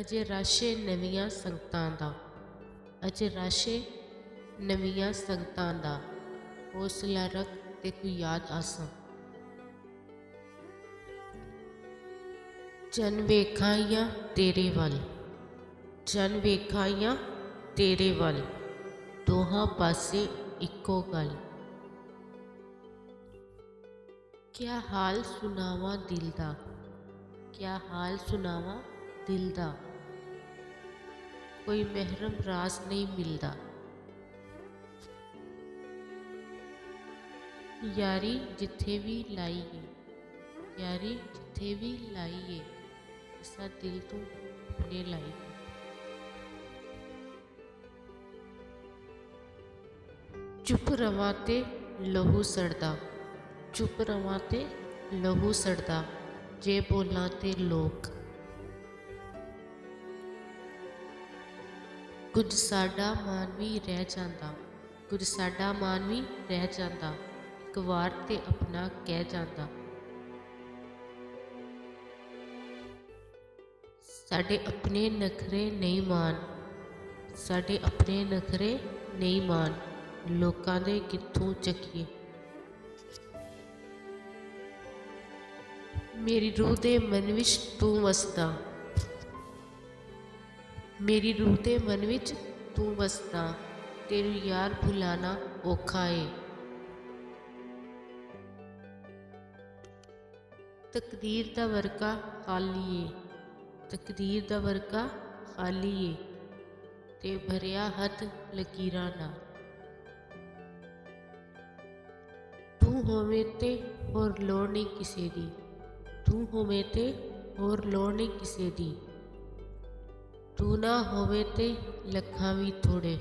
ਅਜੇ ਰਾਸ਼ੇ ਨਵੀਆਂ ਸੰਗਤਾਂ ਦਾ ਅਜੇ ਰਾਸ਼ੇ ਨਵੀਆਂ ਸੰਗਤਾਂ ਦਾ ਹੌਸਲਾ ਰੱਖ ਤੇ ਕੋਈ ਯਾਦ ਆਸਾਂ ਜਨ ਵੇਖਾਈਆਂ ਤੇਰੇ ਵੱਲ ਜਨ ਵੇਖਾਈਆਂ ਤੇਰੇ ਵੱਲ ਦੋਹਾਂ ਪਾਸੇ ਇੱਕੋ ਗੱਲ ਕਿਆ ਹਾਲ ਸੁਣਾਵਾਂ ਦਿਲ ਦਾ ਕਿਆ ਹਾਲ ਸੁਣਾਵਾਂ ਦਿਲ ਦਾ। ਕੋਈ ਮਹਿਰਮ ਰਾਸ ਨਹੀਂ ਮਿਲਦਾ। ਯਾਰੀ ਜਿੱਥੇ ਵੀ ਲਾਈਏ, ਯਾਰੀ ਜਿੱਥੇ ਵੀ ਲਾਈਏ, ਅਸਾਂ ਦਿਲ ਤੋਂ ਆਪਣੇ ਲਾਈਏ। ਚੁੱਪ ਰਵਾਂ ਤੇ ਲਹੂ ਸੜਦਾ, ਚੁੱਪ ਰਵਾਂ ਤੇ ਲਹੂ ਸੜਦਾ, ਜੇ ਬੋਲਾਂ ਤੇ ਲੋਕ ਕੁਝ ਸਾਡਾ ਮਨ ਵੀ ਰਹਿ ਜਾਂਦਾ, ਕੁਝ ਸਾਡਾ ਮਾਨ ਵੀ ਰਹਿ ਜਾਂਦਾ, ਇੱਕ ਵਾਰ ਤੇ ਆਪਣਾ ਕਹਿ ਜਾਂਦਾ। ਸਾਡੇ ਆਪਣੇ ਨਖਰੇ ਨਹੀਂ ਮਾਨ, ਸਾਡੇ ਆਪਣੇ ਨਖਰੇ ਨਹੀਂ ਮਾਨ, ਲੋਕਾਂ ਦੇ ਕਿੱਥੋਂ ਚੱਕੀਏ? ਮੇਰੀ ਰੂਹ ਦੇ ਮਨ ਵਿੱਚ ਤੂੰ ਵਸਦਾ। ਮੇਰੀ ਰੂਹ ਦੇ ਮਨ ਵਿੱਚ ਤੂੰ ਵਸਦਾ, ਤੇਰੀ ਯਾਰ ਭੁਲਾਣਾ ਔਖਾ ਏ। ਤਕਦੀਰ ਦਾ ਵਰਕਾ ਖਾਲੀ ਏ। ਤਕਦੀਰ ਦਾ ਵਰਕਾ ਖਾਲੀ ਏ ਤੇ ਭਰਿਆ ਹੱਥ ਲਕੀਰਾਂ ਨਾਲ। ਤੂੰ ਹੋਵੇਂ ਤੇ ਹੋਰ ਲੋੜ ਨਹੀਂ ਕਿਸੇ ਦੀ। ਤੂੰ ਹੋਵੇਂ ਤੇ ਹੋਰ ਲੋੜ ਨਹੀਂ ਕਿਸੇ ਦੀ। ਤੂੰ ਨਾ ਹੋਵੇ ਤੇ ਲੱਖਾਂ ਵੀ ਥੋੜੇ।